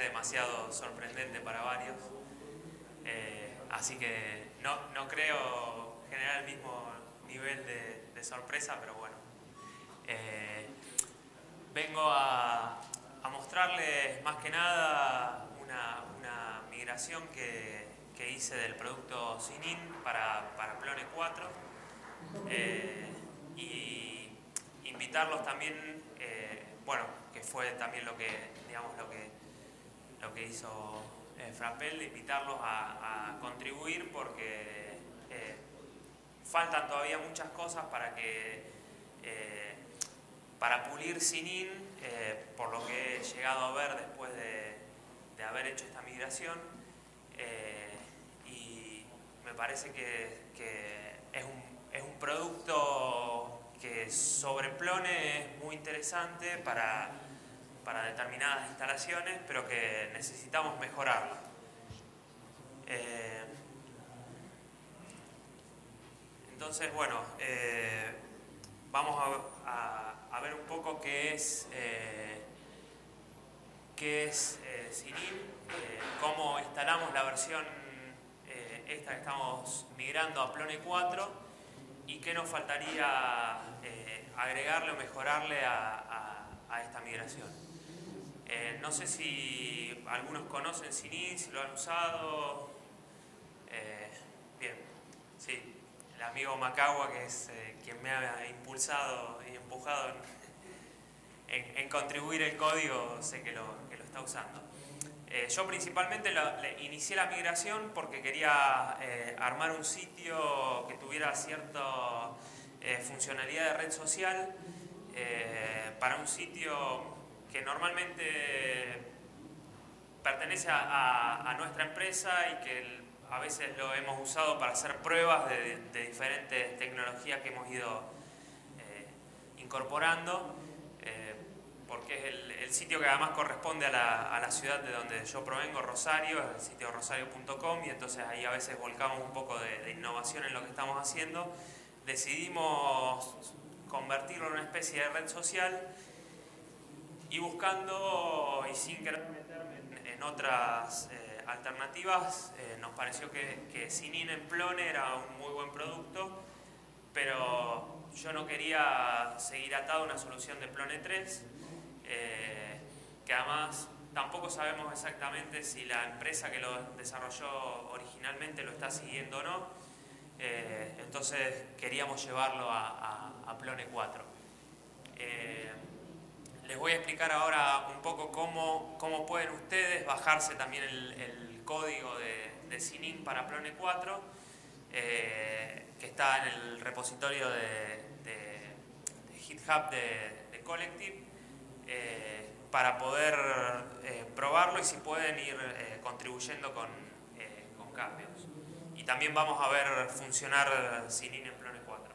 demasiado sorprendente para varios. Eh, así que no, no, creo generar el mismo nivel de, sorpresa, pero bueno. Eh, vengo a, mostrarles más que nada una, migración que, hice del producto Sinin para, para Plone 4 eh, y invitarlos también, bueno, que fue también lo que, digamos, lo que, lo que hizo eh, Frappel, invitarlos a, contribuir porque eh, faltan todavía muchas cosas para que eh, para pulir Sinin, por lo que he llegado a ver después de, haber hecho esta migración, y me parece que, es, un, es, un, producto que sobre Plone es muy interesante para para determinadas instalaciones, pero que necesitamos mejorarla. Eh, entonces, bueno, eh, vamos a, ver un poco qué es, eh, qué es Cinin, cómo instalamos la versión esta que estamos migrando a Plone 4 y qué nos faltaría agregarle o mejorarle a esta migración. Eh, no sé si algunos conocen Sinin, si lo han usado. Eh, bien, sí, el amigo Macagua, que es eh, quien me ha impulsado y empujado en, contribuir el código, sé que lo, está usando. yo principalmente inicié la migración porque quería armar un sitio que tuviera cierta funcionalidad de red social para un sitio que normalmente pertenece a, nuestra empresa y que a veces lo hemos usado para hacer pruebas de, diferentes tecnologías que hemos ido eh, incorporando, eh, porque es el, sitio que además corresponde a la, ciudad de donde yo provengo, Rosario, es el sitio rosario.com, y entonces ahí a veces volcamos un poco de, de innovación en lo que estamos haciendo. Decidimos convertirlo en una especie de red social y buscando y sin querer meterme en, otras eh, alternativas, eh, nos pareció que, que Sinin en Plone era un muy buen producto, pero yo no quería seguir atado a una solución de Plone 3, eh, que además tampoco sabemos exactamente si la empresa que lo desarrolló originalmente lo está siguiendo o no, entonces queríamos llevarlo a, a, Plone 4. Les voy a explicar ahora un poco cómo, cómo pueden ustedes bajarse también el, código de, de Sinin para Plone 4, eh, que está en el repositorio de, GitHub de, Collective, eh, para poder eh, probarlo y si pueden ir contribuyendo con, cambios. Y también vamos a ver funcionar Sinin en Plone 4.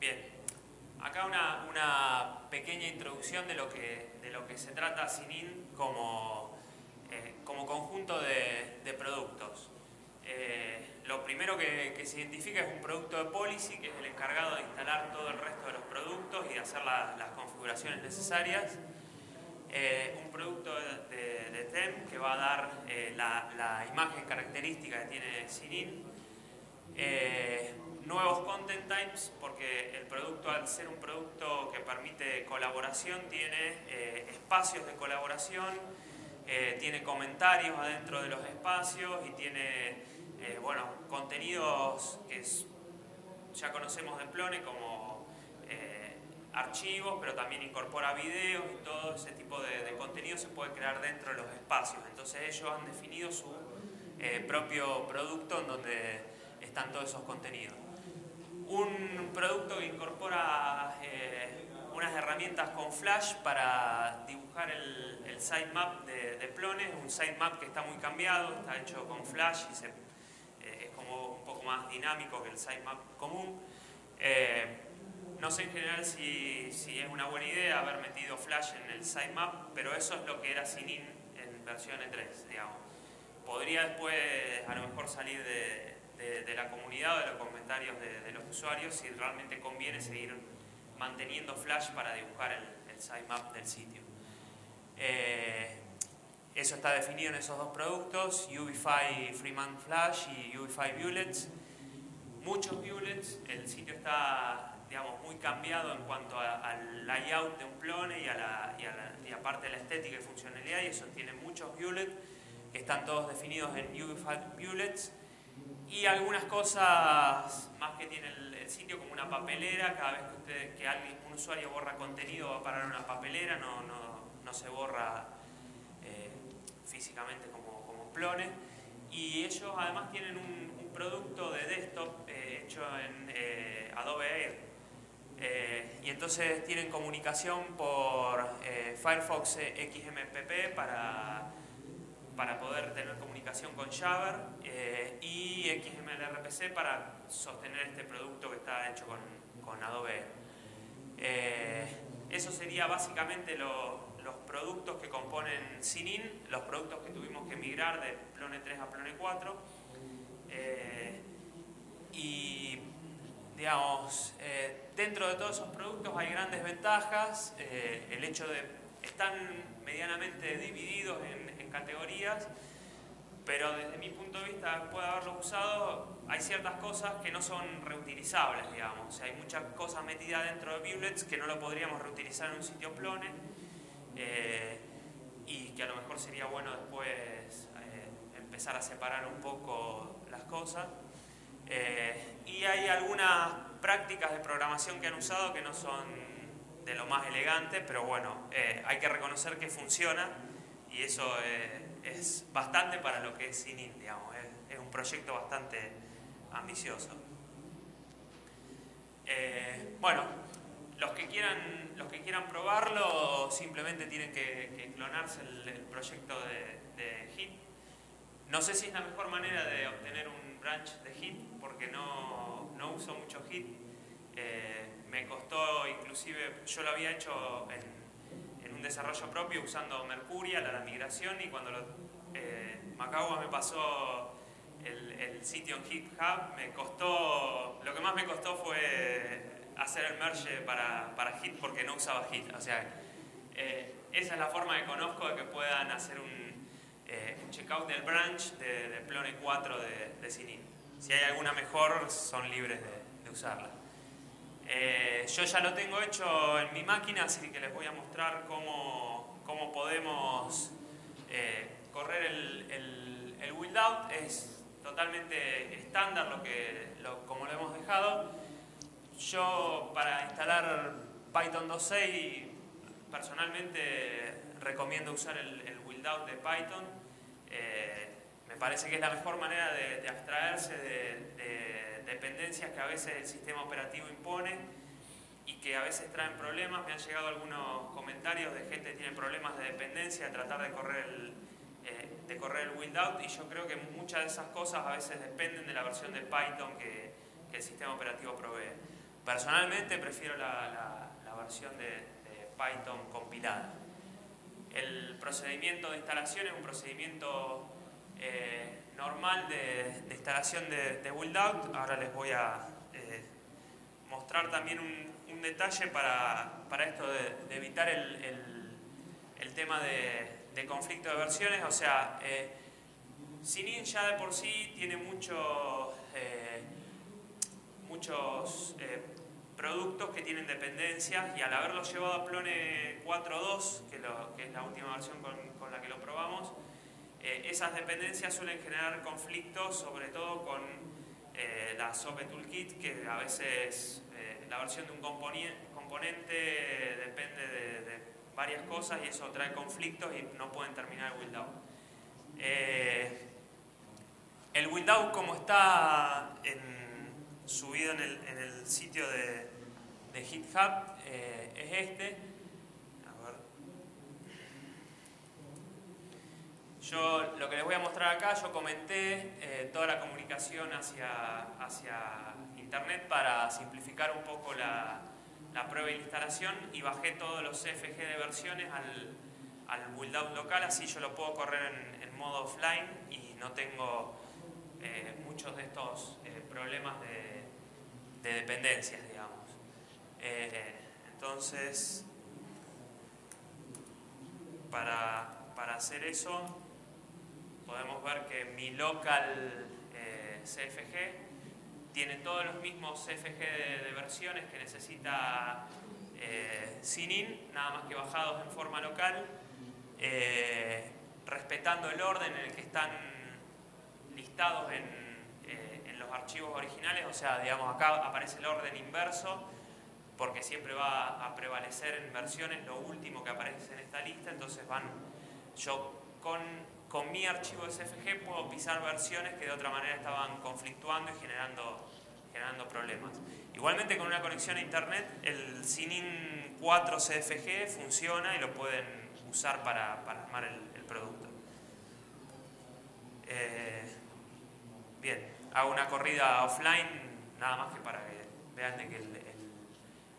Bien. Acá una, pequeña introducción de lo que, se trata Sinin como, eh, como conjunto de, productos. Eh, lo primero que, se identifica es un producto de policy, que es el encargado de instalar todo el resto de los productos y hacer las configuraciones necesarias. Eh, un producto de, de, TEM que va a dar la, la, imagen característica que tiene Sinin nuevos content types porque el producto al ser un producto que permite colaboración tiene eh, espacios de colaboración, eh, tiene comentarios adentro de los espacios y tiene eh, bueno, contenidos que ya conocemos de Plone como archivos, pero también incorpora videos y todo ese tipo de, de, contenido se puede crear dentro de los espacios. Entonces ellos han definido su propio producto en donde están todos esos contenidos un producto que incorpora eh, unas herramientas con Flash para dibujar el, sitemap de, de, Plone, un sitemap que está muy cambiado, está hecho con Flash y eh, es como un poco más dinámico que el sitemap común. Eh, no sé en general si, si, es una buena idea haber metido Flash en el sitemap, pero eso es lo que era Sinin en versión E3, digamos. Podría después a lo mejor salir de, de, la comunidad o de los comentarios de, los usuarios si realmente conviene seguir manteniendo Flash para dibujar el, el sitemap del sitio. Eh, eso está definido en esos dos productos, UBify Freeman Flash y UBify Viewlets. Muchos Viewlets, el sitio está digamos, muy cambiado en cuanto al layout de un plone y, a la, y, a la, y aparte de la estética y funcionalidad, y eso tiene muchos Viewlets que están todos definidos en UBify Viewlets y algunas cosas más que tiene el, sitio como una papelera, cada vez que, usted, que alguien, un usuario borra contenido va a parar una papelera, no, no, no se borra eh, físicamente como, como clones. Y ellos además tienen un, producto de desktop eh, hecho en eh, Adobe Air. y entonces tienen comunicación por Firefox XMPP para para poder tener comunicación con Java eh, y XMLRPC para sostener este producto que está hecho con, con Adobe. Eh, eso sería básicamente los productos que componen Sinin, los productos que tuvimos que migrar de Plone 3 a Plone 4. Eh, y digamos, dentro de todos esos productos hay grandes ventajas. el hecho de están medianamente divididos en categorías, pero desde mi punto de vista, después de haberlo usado, hay ciertas cosas que no son reutilizables, digamos. O sea, hay muchas cosas metidas dentro de Viewlets que no lo podríamos reutilizar en un sitio plone eh, y que a lo mejor sería bueno después eh, empezar a separar un poco las cosas. Eh, y hay algunas prácticas de programación que han usado que no son de lo más elegantes, pero bueno, hay que reconocer que funciona y eso es, bastante para lo que es Sinin, digamos, es, un proyecto bastante ambicioso. Eh, bueno, los que, quieran, los que quieran probarlo simplemente tienen que, clonarse el, proyecto de, de, Hit. No sé si es la mejor manera de obtener un branch de Hit porque no, no uso mucho Hit. Eh, me costó inclusive, yo lo había hecho en un desarrollo propio usando Mercurial a la migración y cuando eh, Macagua me pasó el, sitio en GitHub, me costó, lo que más me costó fue hacer el merge para, para Git porque no usaba Git. O sea, eh, esa es la forma que conozco de que puedan hacer un, eh, checkout del branch de, Plone 4 de, de Si hay alguna mejor, son libres de usarla. Eh, yo ya lo tengo hecho en mi máquina, así que les voy a mostrar cómo, cómo podemos eh, correr el, el, el, build out. Es totalmente estándar lo lo, como lo hemos dejado. Yo para instalar Python 2.6 personalmente recomiendo usar el, el build out de Python. Eh, me parece que es la mejor manera de, abstraerse de dependencias que a veces el sistema operativo impone y que a veces traen problemas. Me han llegado algunos comentarios de gente que tiene problemas de dependencia, de tratar de correr el, eh, de correr el out y yo creo que muchas de esas cosas a veces dependen de la versión de Python que, el sistema operativo provee. Personalmente prefiero la, la, versión de, Python compilada. El procedimiento de instalación es un procedimiento eh, normal de, instalación de, de, build out. Ahora les voy a eh, mostrar también un, detalle para, esto de, evitar el, el, tema de, conflicto de versiones. O sea, eh, ya de por sí tiene mucho, eh, muchos eh, productos que tienen dependencias y al haberlo llevado a Plone 4.2, que, que es la última versión con, con la que lo probamos, eh, esas dependencias suelen generar conflictos, sobre todo con eh, la SOPE Toolkit, que a veces eh, la versión de un componente depende de, varias cosas y eso trae conflictos y no pueden terminar el build out. el out como está subido en el, sitio de GitHub es este. Yo lo que les voy a mostrar acá, yo comenté eh, toda la comunicación hacia, hacia Internet para simplificar un poco la, prueba de instalación y bajé todos los CFG de versiones al, al build out local, así yo lo puedo correr en, modo offline y no tengo, eh, muchos de estos problemas de, dependencias, digamos. entonces, para, para hacer eso, podemos ver que mi local CFG tiene todos los mismos CFG de, versiones que necesita eh, Sinin, nada más que bajados en forma local, eh, respetando el orden en el que están listados en, eh, en, los archivos originales, o sea, digamos, acá aparece el orden inverso, porque siempre va a prevalecer en versiones lo último que aparece en esta lista, entonces van, yo con con mi archivo de CFG puedo pisar versiones que de otra manera estaban conflictuando y generando, generando problemas. Igualmente con una conexión a internet el Sinin 4 CFG funciona y lo pueden usar para, armar el, producto. Eh, bien, hago una corrida offline nada más que para que vean que el,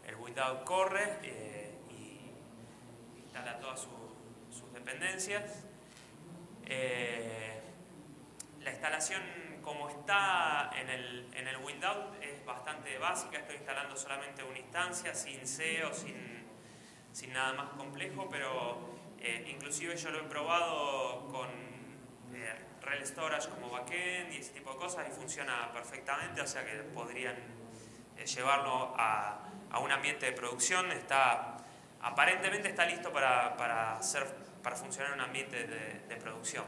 el, Without corre eh, y instala todas sus dependencias. Eh, la instalación como está en el, en el Windows es bastante básica, estoy instalando solamente una instancia sin SEO, sin, sin nada más complejo, pero eh, inclusive yo lo he probado con eh, Rel Storage como backend y ese tipo de cosas y funciona perfectamente, o sea que podrían llevarlo a, a, un ambiente de producción, está, aparentemente está listo para, para ser para funcionar en un ambiente de, producción.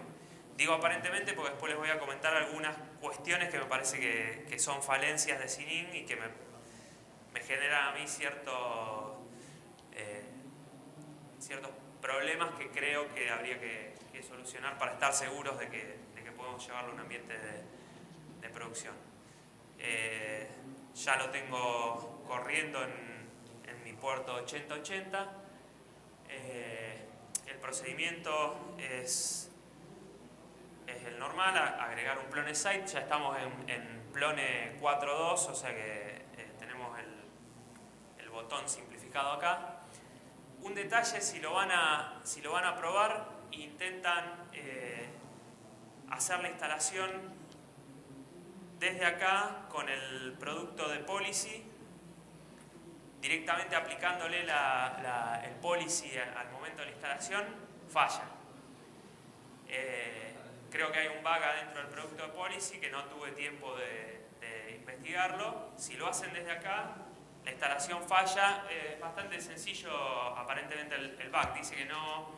Digo aparentemente porque después les voy a comentar algunas cuestiones que me parece que, son falencias de Sinin y que me, me generan a mí cierto, eh, ciertos problemas que creo que habría que, solucionar para estar seguros de que, podemos llevarlo a un ambiente de, producción. Eh, ya lo tengo corriendo en, en mi puerto 8080. Eh, el procedimiento es, el normal, agregar un plone site, ya estamos en, plone 4.2, o sea que eh, tenemos el, el, botón simplificado acá. Un detalle, si lo van a, si lo van a probar, intentan eh, hacer la instalación desde acá con el producto de policy directamente aplicándole el policy al momento de la instalación, falla. Eh, creo que hay un bug adentro del producto de policy que no tuve tiempo de, investigarlo. Si lo hacen desde acá, la instalación falla. Es bastante sencillo aparentemente el, bug. Dice que no,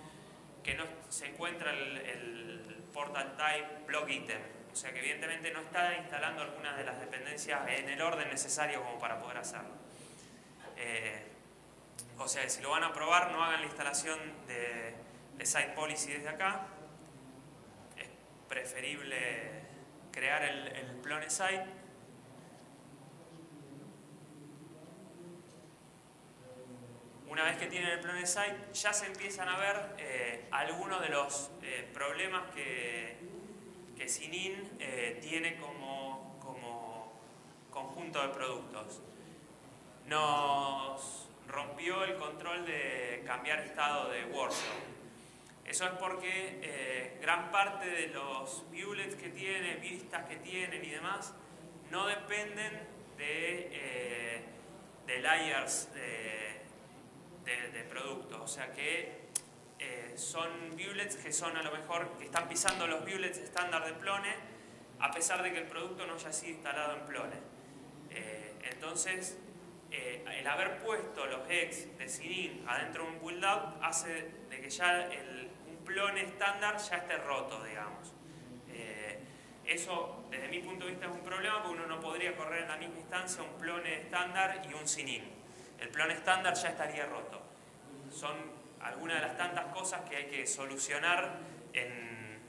que no se encuentra el, portal type block item. O sea que evidentemente no está instalando algunas de las dependencias en el orden necesario como para poder hacerlo. Eh, o sea, si lo van a probar, no hagan la instalación de, Site Policy desde acá. Es preferible crear el, el plone site. Una vez que tienen el plone site, ya se empiezan a ver eh, algunos de los eh, problemas que, que Sinin tiene como, como conjunto de productos nos rompió el control de cambiar estado de workflow. Eso es porque eh, gran parte de los viewlets que tiene, vistas que tienen y demás, no dependen de, eh, de layers de, productos. O sea que eh, son viewlets que son a lo mejor, que están pisando los viewlets estándar de Plone, a pesar de que el producto no haya sido instalado en Plone. entonces, eh, el haber puesto los ex de Sinin adentro de un build out hace de que ya el, un plone estándar ya esté roto, digamos. Eh, eso, desde mi punto de vista, es un problema porque uno no podría correr en la misma instancia un plone estándar y un Sinin. El plone estándar ya estaría roto. Son algunas de las tantas cosas que hay que solucionar en,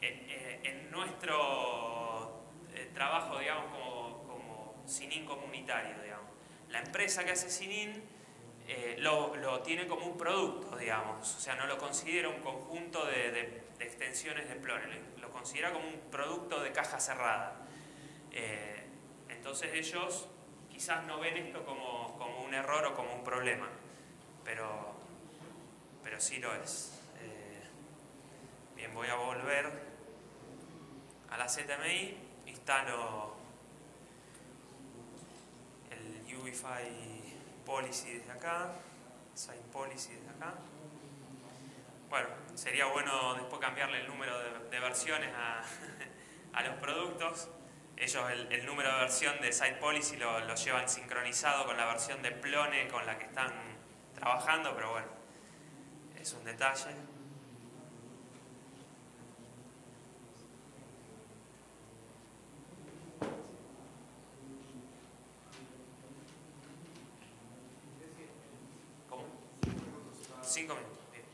en, nuestro eh, trabajo, digamos, como, como Sinin comunitario, digamos la empresa que hace Sinin eh, lo, tiene como un producto, digamos, o sea, no lo considera un conjunto de, extensiones de Plone, lo considera como un producto de caja cerrada. Eh, entonces ellos quizás no ven esto como, un error o como un problema, pero, pero sí lo es. Eh, bien, voy a volver a la ZMI, instalo el UEFI policy desde acá, site policy desde acá. Bueno, sería bueno después cambiarle el número de, versiones a, los productos. Ellos el, número de versión de Site Policy lo, lo, llevan sincronizado con la versión de Plone con la que están trabajando, pero bueno, es un detalle. Cinco minutos. Bien.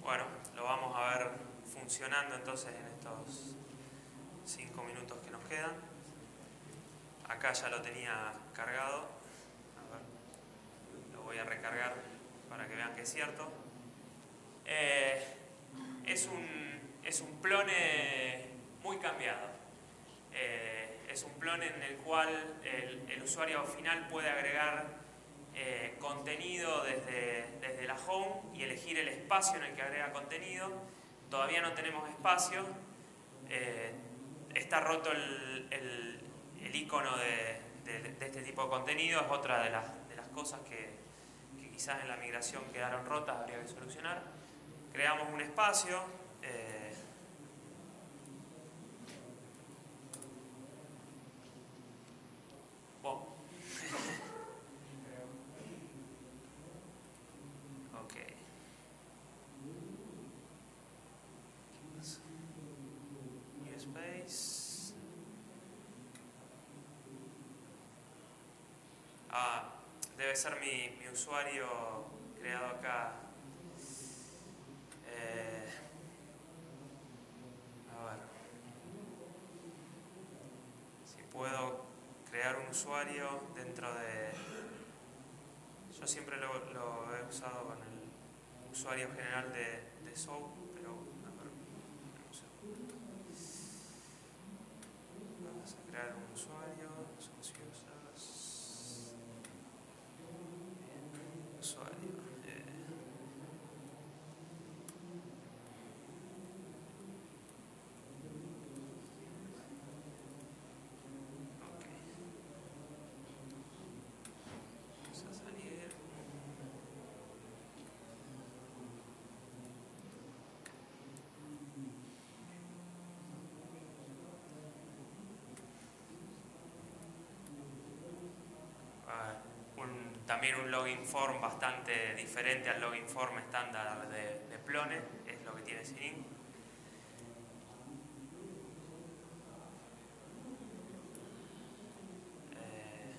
Bueno, lo vamos a ver funcionando entonces en estos cinco minutos que nos quedan. Acá ya lo tenía cargado. A ver, lo voy a recargar para que vean que es cierto. Eh, es, un, es un plone muy cambiado. Eh, es un plone en el cual el, el usuario final puede agregar eh, contenido desde, desde, la home y elegir el espacio en el que agrega contenido. Todavía no tenemos espacio. Eh, está roto el, el, icono de, este tipo de contenido. Es otra de las, de las cosas que, que, quizás en la migración quedaron rotas, habría que solucionar. Creamos un espacio. Eh, debe ser mi, usuario creado acá. Eh, a ver. Si puedo crear un usuario dentro de... Yo siempre lo, lo he usado con el usuario general de, de SOAP, pero a ver, Vamos a crear un usuario, también un login form bastante diferente al login form estándar de, Plone, es lo que tiene Sinin. Eh,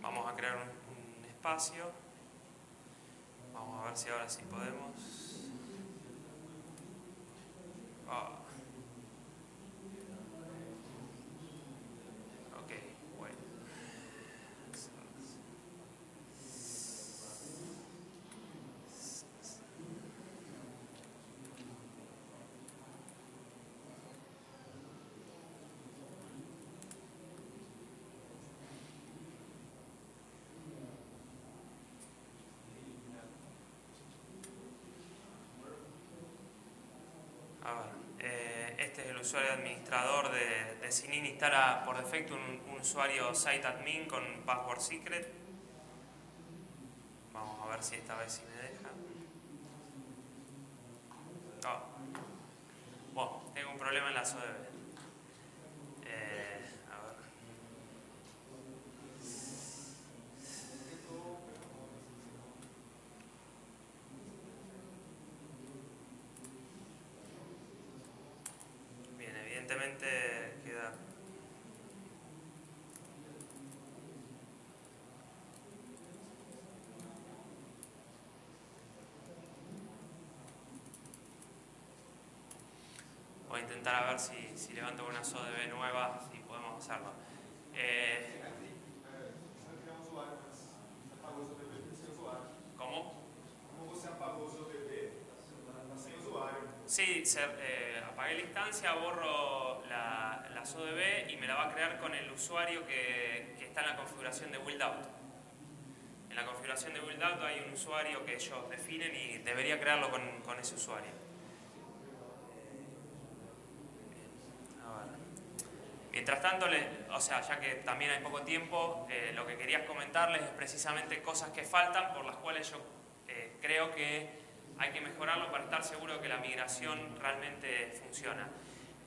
Vamos a crear un, espacio. Vamos a ver si ahora sí podemos. Ah. Eh, este es el usuario administrador de, de Sinin. Instala por defecto un, usuario site admin con password secret. Vamos a ver si esta vez sí me deja. Oh. Bueno, tengo un problema en la SODB. Queda Voy a intentar a ver si, si levanto una SODB nueva, si podemos hacerlo. Eh, ¿Cómo? ¿Cómo se apagó SODB? Sin usuario. Sí, se, eh, apagué la instancia, borro la, la SODB y me la va a crear con el usuario que, está en la configuración de build out. En la configuración de build out hay un usuario que ellos definen y debería crearlo con, con ese usuario. Ver. Mientras tanto, o sea, ya que también hay poco tiempo, eh, lo que quería comentarles es precisamente cosas que faltan por las cuales yo eh, creo que hay que mejorarlo para estar seguro que la migración realmente funciona.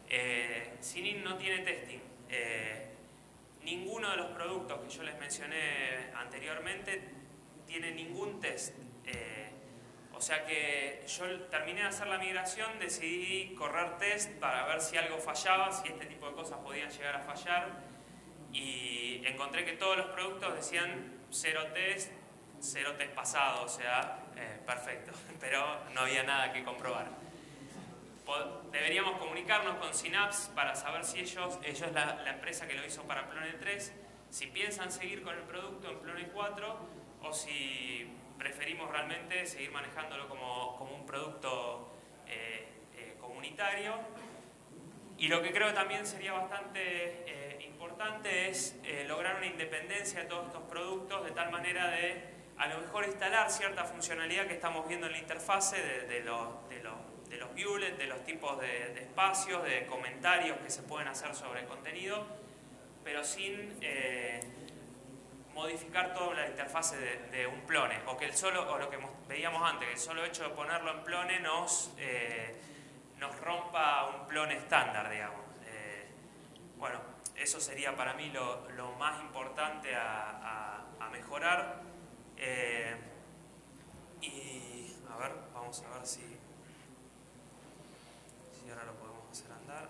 Eh, no tiene testing. Eh, ninguno de los productos que yo les mencioné anteriormente tiene ningún test. Eh, o sea que yo terminé de hacer la migración, decidí correr test para ver si algo fallaba, si este tipo de cosas podían llegar a fallar y encontré que todos los productos decían cero test, cero test pasado, o sea, eh, perfecto, pero no había nada que comprobar. Deberíamos comunicarnos con Synapse para saber si ellos, ellos la, la empresa que lo hizo para Plone 3, si piensan seguir con el producto en Plone 4 o si preferimos realmente seguir manejándolo como, como un producto eh, eh, comunitario. Y lo que creo también sería bastante importante es lograr una independencia de todos estos productos de tal manera de a lo mejor instalar cierta funcionalidad que estamos viendo en la interfase de, los, de, de los viewlets, de los tipos de, espacios, de comentarios que se pueden hacer sobre el contenido, pero sin eh, modificar toda la interfase de, un plone, o que el solo, o lo que mos- veíamos antes, que el solo hecho de ponerlo en plone nos, eh, nos rompa un plone estándar, digamos. Eh, bueno, eso sería para mí lo, lo más importante a mejorar. Eh, y a ver, vamos a ver si, si ahora lo podemos hacer andar.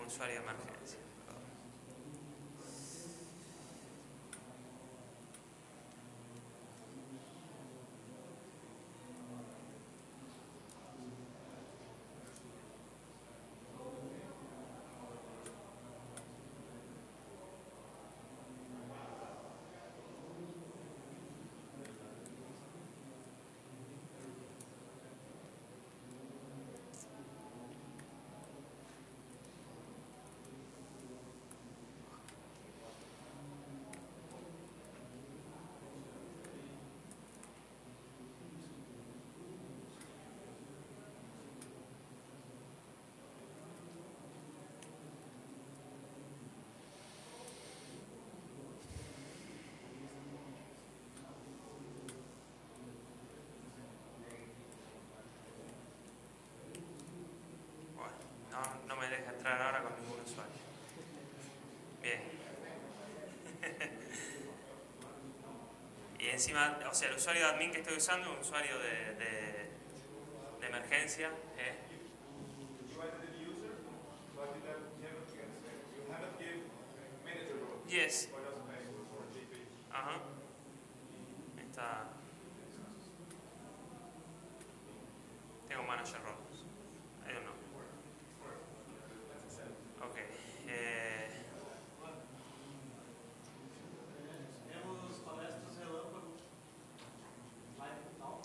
Un usuario de emergencia. perdón. Bueno, deja entrar ahora con ningún usuario. Bien. y encima, o sea, el usuario de admin que estoy usando es un usuario de, de, de emergencia. ¿eh? You added the user, but you haven't, you haven't, you haven't give manager role. Yes. Why doesn't Facebook for GP? Ajá. Está. Tengo manager roles. I don't know. Ok. Eh, Temos palestras relâmpago live now.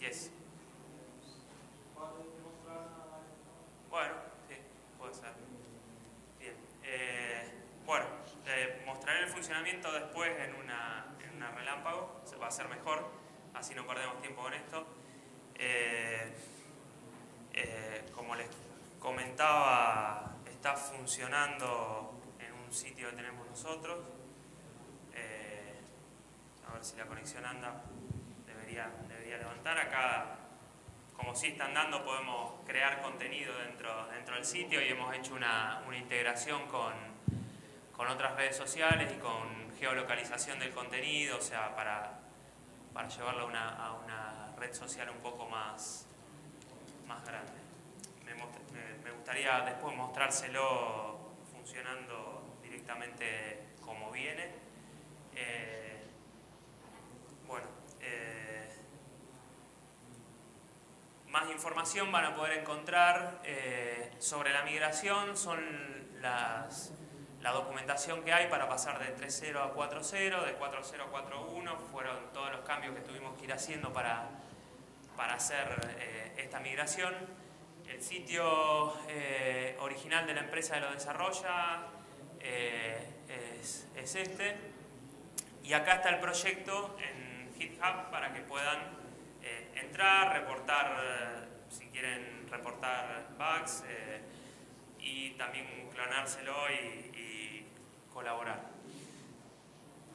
yes. Podem mostrar na live now. Bueno, sí, puede ser. Bien. Eh, bueno, eh, mostraré el funcionamiento después en una, en una relámpago. Se va a hacer mejor, así no perdemos tiempo con esto. Eh, eh, como les comentaba, está funcionando en un sitio que tenemos nosotros. Eh, a ver si la conexión anda. Debería, debería levantar. Acá como sí están dando, podemos crear contenido dentro, dentro del sitio y hemos hecho una, una integración con, con otras redes sociales y con geolocalización del contenido, o sea, para, para llevarlo a una, red social un poco más, más grande. Me gustaría después mostrárselo funcionando directamente como viene. Eh, bueno, eh, más información van a poder encontrar eh, sobre la migración, son las, la documentación que hay para pasar de 3.0 a 4.0, de 4.0 a 4.1, fueron todos los cambios que tuvimos que ir haciendo para, para hacer eh, esta migración. El sitio eh, original de la empresa que lo desarrolla eh, es, es este. Y acá está el proyecto en GitHub para que puedan entrar, reportar, si quieren reportar bugs, y también clonárselo colaborar.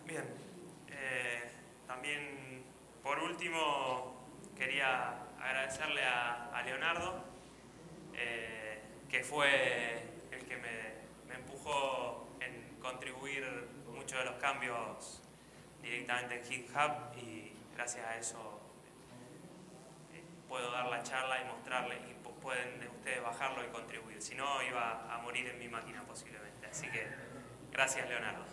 Bien, eh, también por último quería agradecerle a, Leonardo, eh, que fue el que me, empujó en contribuir muchos de los cambios directamente en GitHub y gracias a eso eh, puedo dar la charla y mostrarle y pueden ustedes bajarlo y contribuir. Si no, iba a morir en mi máquina posiblemente. Así que Gracias, Leonardo.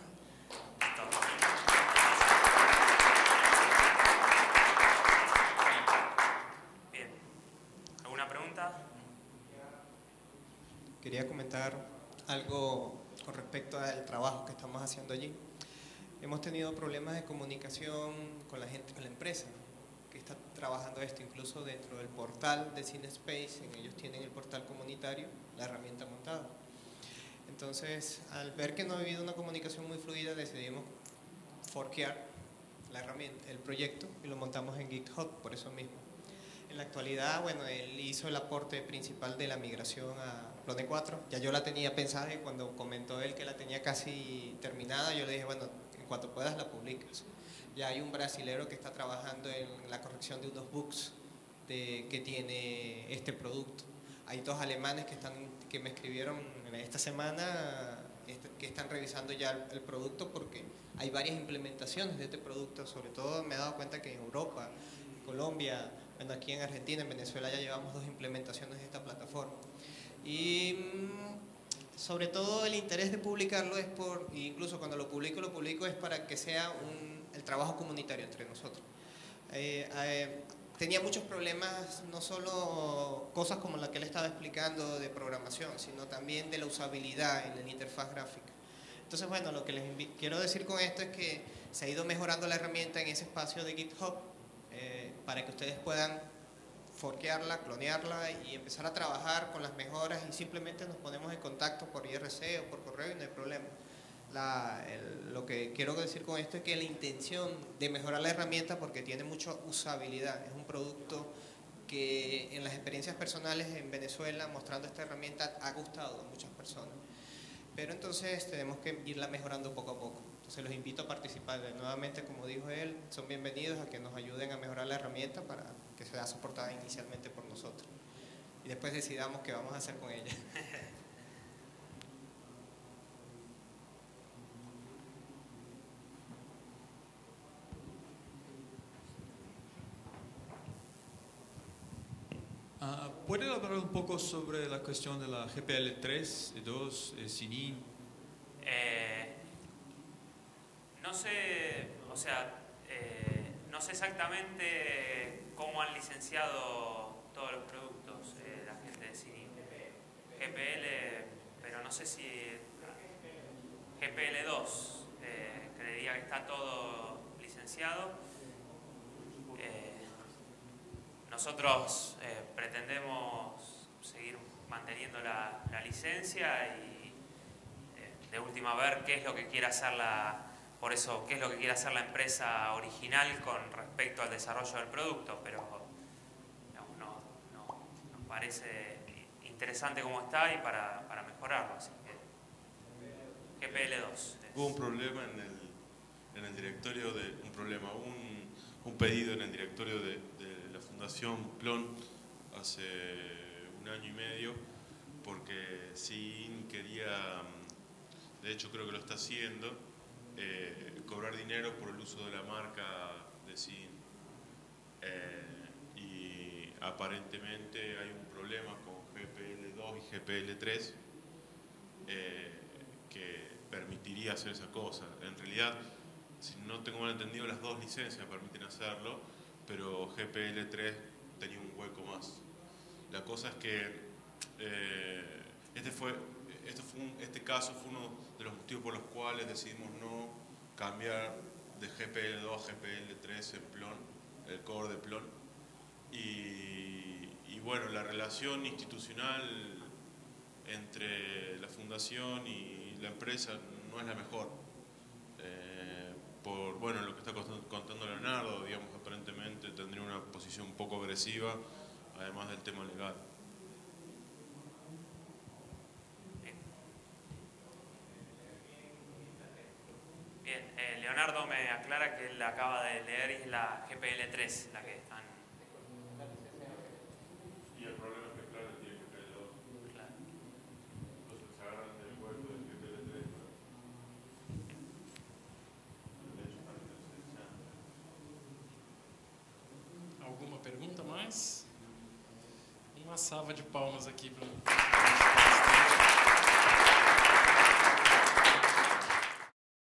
Bien. ¿Alguna pregunta? Quería comentar algo con respecto al trabajo que estamos haciendo allí. Hemos tenido problemas de comunicación con la gente, con la empresa que está trabajando esto, incluso dentro del portal de CineSpace, ellos tienen el portal comunitario, la herramienta montada entonces, al ver que no ha habido una comunicación muy fluida, decidimos forquear la herramienta, el proyecto y lo montamos en GitHub por eso mismo. En la actualidad, bueno, él hizo el aporte principal de la migración a Clone 4. Ya yo la tenía pensada y cuando comentó él que la tenía casi terminada, yo le dije, bueno, en cuanto puedas la publicas. Ya hay un brasilero que está trabajando en la corrección de unos bugs de, que tiene este producto. Hay dos alemanes que, están, que me escribieron esta semana este, que están revisando ya el producto porque hay varias implementaciones de este producto, sobre todo me he dado cuenta que en Europa, Colombia, bueno, aquí en Argentina, en Venezuela ya llevamos dos implementaciones de esta plataforma. Y mm, sobre todo el interés de publicarlo es por, incluso cuando lo publico, lo publico es para que sea el trabajo comunitario entre nosotros. Eh, eh, tenía muchos problemas, no solo cosas como la que él estaba explicando de programación, sino también de la usabilidad en la interfaz gráfica. Entonces, bueno, lo que les quiero decir con esto es que se ha ido mejorando la herramienta en ese espacio de GitHub eh, para que ustedes puedan forquearla, clonearla y empezar a trabajar con las mejoras y simplemente nos ponemos en contacto por IRC o por correo y no hay problema lo que quiero decir con esto es que la intención de mejorar la herramienta porque tiene mucha usabilidad, es un producto que en las experiencias personales en Venezuela mostrando esta herramienta ha gustado a muchas personas. Pero entonces tenemos que irla mejorando poco a poco. Entonces los invito a participar. Nuevamente, como dijo él, son bienvenidos a que nos ayuden a mejorar la herramienta para que sea soportada inicialmente por nosotros. Y después decidamos qué vamos a hacer con ella. ¿Puede hablar un poco sobre la cuestión de la GPL3 y 2, CININ? Eh, no sé, o sea, eh, no sé exactamente cómo han licenciado todos los productos eh, la gente de CININ. GPL, pero no sé si GPL2, creería que está todo licenciado. Nosotros eh, pretendemos seguir manteniendo la, licencia y eh, de última ver qué es lo que quiere hacer la, por eso, qué es lo que quiere hacer la empresa original con respecto al desarrollo del producto, pero no, nos parece interesante como está y para, mejorarlo. Así que GPL2. Hubo un problema en el, en el directorio de, un problema, un, un pedido en el directorio de Fundación Plon hace año y medio, porque SIN quería, mm, de hecho creo que lo está haciendo, eh, cobrar dinero por el uso de la marca de SIN. Eh, y aparentemente hay un problema con GPL2 y GPL3 eh, que permitiría hacer esa cosa. En realidad, si no tengo mal entendido, las dos licencias permiten hacerlo, pero GPL3 tenía un hueco más. La cosa es que eh, este fue, este, un- este caso fue uno de los motivos por los cuales decidimos no cambiar de GPL2 a GPL3 en Plon, el core de Plon. Y, bueno, la relación institucional entre la fundación y la empresa no es la mejor. Eh, por bueno, lo que está contando- contando Leonardo, digamos, aparentemente tendría una posición un poco agresiva, además del tema legal. Bien. Eh, Leonardo me aclara que él acaba de leer y es la GPL3, la que Uma salva de palmas aqui para